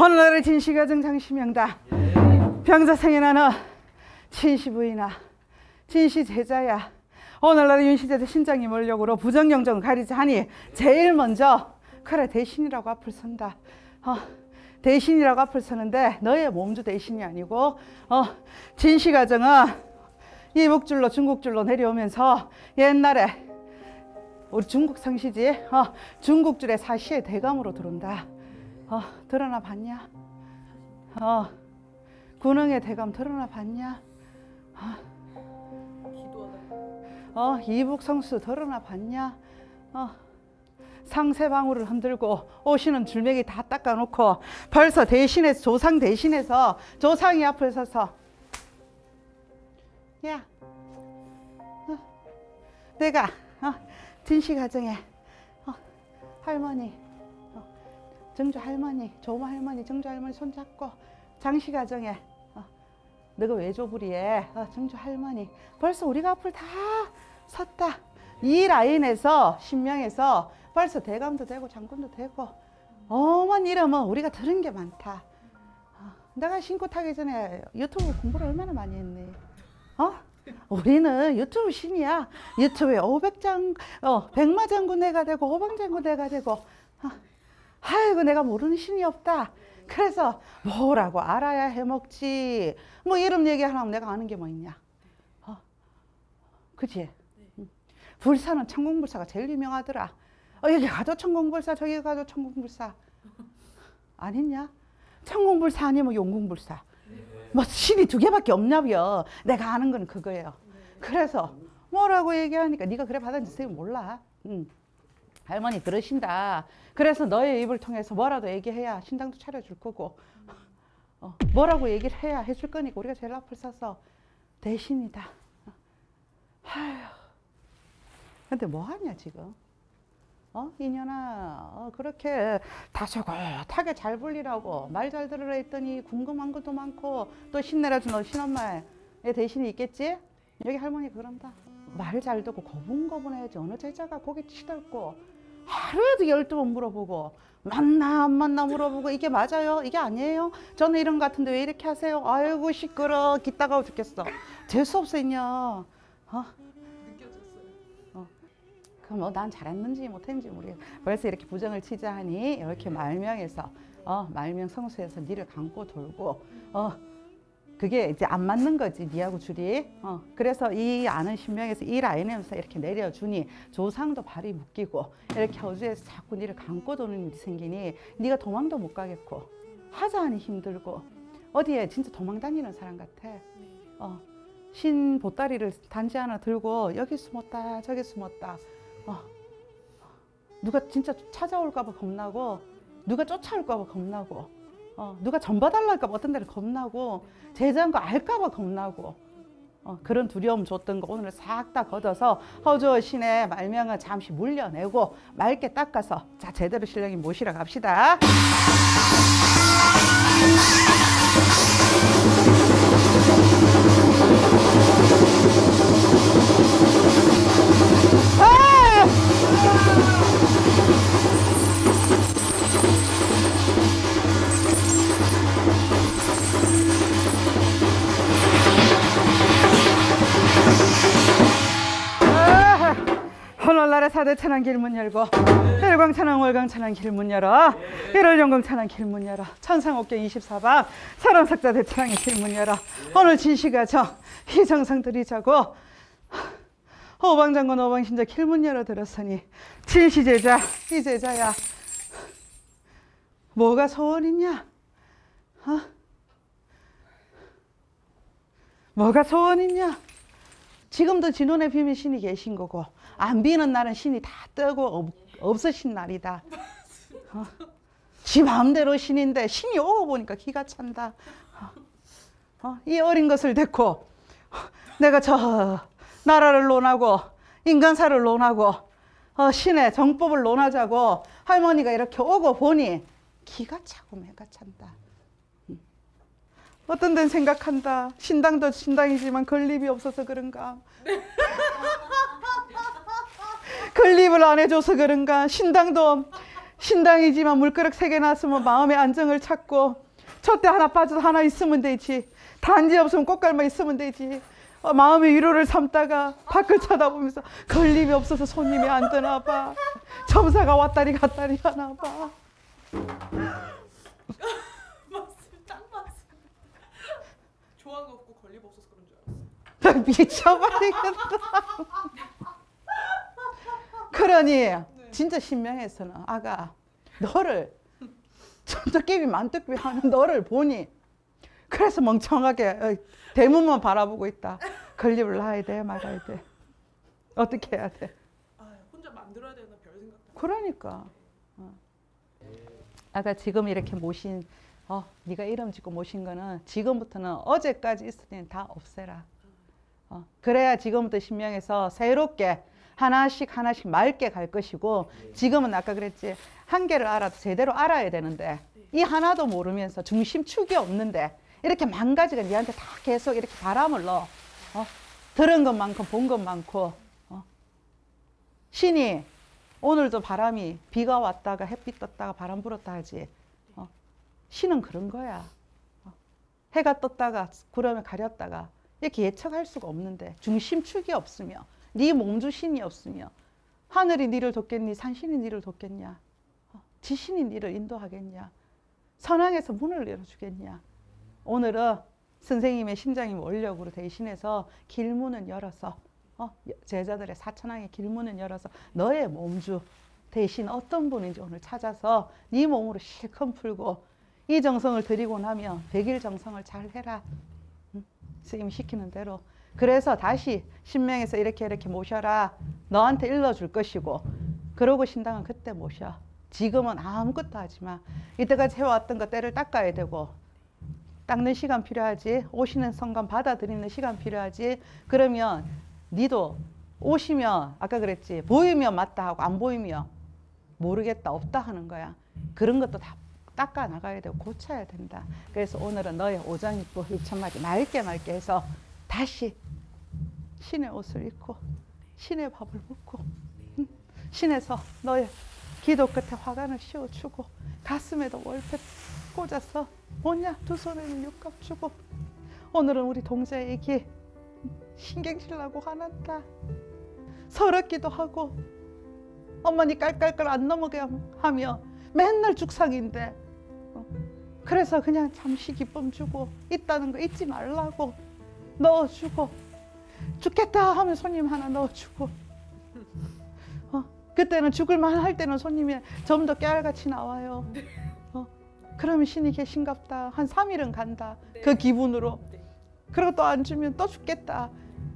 오늘날의 진시가정 장시명다. 병자생에 나는 진시부이나 진시 제자야. 오늘날 윤시제자 신장이 몰력으로 부정영정 가리지 하니 제일 먼저 그래 대신이라고 앞을 선다. 어, 대신이라고 앞을 서는데 너의 몸주 대신이 아니고 어, 진시 가정은 이북줄로 중국줄로 내려오면서 옛날에 우리 중국 성시지 어, 중국줄의 사시의 대감으로 들어온다 어, 드러나 봤냐? 어, 군흥의 대감 드러나 봤냐? 어, 이북 성수 드러나 봤냐? 어, 상세방울을 흔들고 오시는 줄매기 다 닦아놓고 벌써 대신해서 조상 대신해서 조상이 앞을 서서 야, 어, 내가 어, 진시 가정에 어, 할머니, 어, 정주 할머니, 조모 할머니, 정주 할머니 손잡고 장시 가정에 어, 너가 외조부리에 어, 정주 할머니 벌써 우리가 앞을 다 섰다. 이 라인에서 신명에서 벌써 대감도 되고 장군도 되고 어머니 이름은 우리가 들은 게 많다. 어, 내가 신고 타기 전에 유튜브 공부를 얼마나 많이 했니? 어? 우리는 유튜브 신이야. 유튜브에 500장, 어, 백마장군대가 되고 오방장군대가 되고 어, 아이고 내가 모르는 신이 없다. 그래서 뭐라고 알아야 해먹지. 뭐 이름 얘기 하면 내가 아는 게 뭐 있냐. 어? 그치? 응. 불사는 천공불사가 제일 유명하더라. 어, 여기 가도 천공불사, 저기 가도 천공불사. 아니냐? 천공불사 아니면 용궁불사. 뭐 신이 두 개밖에 없냐고요. 내가 아는 건 그거예요. 그래서 뭐라고 얘기하니까 네가 그래 받았는지 선생님 몰라. 응. 할머니 들으신다. 그래서 너의 입을 통해서 뭐라도 얘기해야 신당도 차려줄 거고 어, 뭐라고 얘기를 해야 해줄 거니까 우리가 제일 앞을 서서 대신이다. 아휴. 근데 뭐 하냐 지금? 어? 이년아 어, 그렇게 다소곳하게 잘 불리라고 말 잘 들으라 했더니 궁금한 것도 많고 또 신내라준 너 신엄마의 대신이 있겠지? 여기 할머니 그런다 말 잘 듣고 고분고분해야지 어느 제자가 고개 치닫고 하루에도 열두 번 물어보고 맞나 안 맞나 물어보고 이게 맞아요? 이게 아니에요? 저는 이런 거 같은데 왜 이렇게 하세요? 아이고 시끄러 기 따가워 죽겠어 재수 없어 있냐 어? 그럼 어, 난 잘했는지 못했는지 모르겠어. 벌써 이렇게 부정을 치자 하니 이렇게 말명에서 어, 말명 성수에서 니를 감고 돌고 어, 그게 이제 안 맞는 거지 니하고 줄이. 어, 그래서 이 아는 신명에서 이 라인에서 이렇게 내려주니 조상도 발이 묶이고 이렇게 어주에서 자꾸 니를 감고 도는 일이 생기니 니가 도망도 못 가겠고 하자 하니 힘들고 어디에 진짜 도망 다니는 사람 같아. 어, 신 보따리를 단지 하나 들고 여기 숨었다 저기 숨었다. 어, 누가 진짜 찾아올까 봐 겁나고 누가 쫓아올까 봐 겁나고 어, 누가 전봐달랄까 봐 어떤 데를 겁나고 제자인 거 알까 봐 겁나고 어, 그런 두려움 줬던 거 오늘 싹 다 걷어서 허주 신의 말명을 잠시 물려내고 맑게 닦아서 자 제대로 신령님 모시러 갑시다. 오늘날의 사대 천안 길문 열고 일광 천안 월광 천안 길문 열어 일월 영광 천안 길문 열어 천상옥경 24방 사람 삭자 대천왕의 길문 열어. 오늘 진시가 저 희정상들이 자고 호방장군 호방신자 길문 열어 들었으니 진시제자 이 제자야. 뭐가 소원이냐? 어? 뭐가 소원이냐 지금도 진원의 비밀 신이 계신 거고 안 비는 날은 신이 다 뜨고 없, 없으신 날이다. 어? 지 마음대로 신인데 신이 오고 보니까 기가 찬다. 어? 이 어린 것을 데리고 내가 저 나라를 논하고 인간사를 논하고 어, 신의 정법을 논하자고 할머니가 이렇게 오고 보니 기가 차고 매가 찬다. 어떤 데는 생각한다. 신당도 신당이지만 건립이 없어서 그런가. 건립을 안 해줘서 그런가. 신당도 신당이지만 물그릇 세 개 놨으면 마음의 안정을 찾고 촛대 하나 빠져도 하나 있으면 되지. 단지 없으면 꽃갈만 있으면 되지. 어, 마음의 위로를 삼다가 밖을 쳐다보면서 걸림이 없어서 손님이 안 드나 봐. 점사가 왔다리 갔다리 하나 봐. 맞습니다. 딱 맞습니다. 권리가 없어서 그런 줄 알았어요. 미쳐버리겠다. 그러니 진짜 신명에서는 아가 너를 천적개비 만떡개비 하는 너를 보니 그래서 멍청하게 어, 대문만 바라보고 있다. 건립을 놔야 돼 말아야 돼. 어떻게 해야 돼? 아 혼자 만들어야 되나 별 생각. 다 그러니까. 어. 아까 지금 이렇게 모신 어 네가 이름 짓고 모신 거는 지금부터는 어제까지 있었던 일다 없애라. 어, 그래야 지금부터 신명에서 새롭게 하나씩 하나씩 맑게 갈 것이고 지금은 아까 그랬지 한 개를 알아도 제대로 알아야 되는데 이 하나도 모르면서 중심축이 없는데 이렇게 만 가지가 니한테 다 계속 이렇게 바람을 넣어 어? 들은 것 많고 본것 많고 어? 신이 오늘도 바람이 비가 왔다가 햇빛 떴다가 바람 불었다 하지 어? 신은 그런 거야 어? 해가 떴다가 구름에 가렸다가 이렇게 예측할 수가 없는데 중심축이 없으며 네 몸주신이 없으며 하늘이 니를 돕겠니 산신이 니를 돕겠냐 어, 지신이 니를 인도하겠냐 선왕에서 문을 열어주겠냐 오늘은 선생님의 심장님 원력으로 대신해서 길문은 열어서 어, 제자들의 사천왕의 길문은 열어서 너의 몸주 대신 어떤 분인지 오늘 찾아서 네 몸으로 실컷 풀고 이 정성을 드리고 나면 백일 정성을 잘 해라. 스님 시키는 대로. 그래서 다시 신명에서 이렇게 이렇게 모셔라. 너한테 일러줄 것이고 그러고 신당은 그때 모셔. 지금은 아무것도 하지 마. 이때까지 해왔던 거 때를 닦아야 되고 닦는 시간 필요하지. 오시는 성감 받아들이는 시간 필요하지. 그러면 니도 오시면 아까 그랬지. 보이면 맞다 하고 안 보이면 모르겠다 없다 하는 거야. 그런 것도 다 닦아 나가야 되고 고쳐야 된다. 그래서 오늘은 너의 오장 입고 육천마디 맑게 맑게 해서 다시 신의 옷을 입고 신의 밥을 먹고 응? 신에서 너의 기도 끝에 화관을 씌워주고 가슴에도 월패 꽂아서 뭐냐 두 손에는 육갑 주고 오늘은 우리 동자에게 신경질 나고 화났다 서럽기도 하고 어머니 깔깔깔 안 넘어게 하며 맨날 죽상인데 어, 그래서 그냥 잠시 기쁨 주고 있다는 거 잊지 말라고 넣어주고 죽겠다 하면 손님 하나 넣어주고 어, 그때는 죽을 만 할 때는 손님이 좀 더 깨알같이 나와요 어, 그러면 신이 계신갑다 한 3일은 간다 네. 그 기분으로 네. 그리고 또 안 주면 또 죽겠다.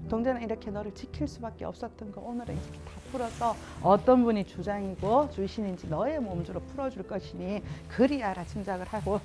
동자는 이렇게 너를 지킬 수밖에 없었던 거 오늘은 이렇게 다 풀어서 어떤 분이 주장이고 주신인지 너의 몸주로 풀어줄 것이니 그리 알아 짐작을 하고